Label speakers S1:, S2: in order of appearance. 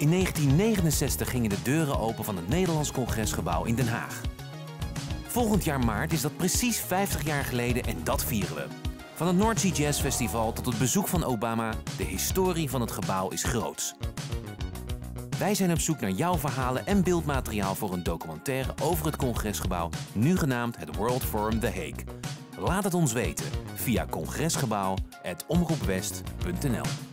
S1: In 1969 gingen de deuren open van het Nederlands Congresgebouw in Den Haag. Volgend jaar maart is dat precies 50 jaar geleden en dat vieren we. Van het North Sea Jazz Festival tot het bezoek van Obama, de historie van het gebouw is groots. Wij zijn op zoek naar jouw verhalen en beeldmateriaal voor een documentaire over het congresgebouw, nu genaamd het World Forum The Hague. Laat het ons weten via congresgebouw.omroepwest.nl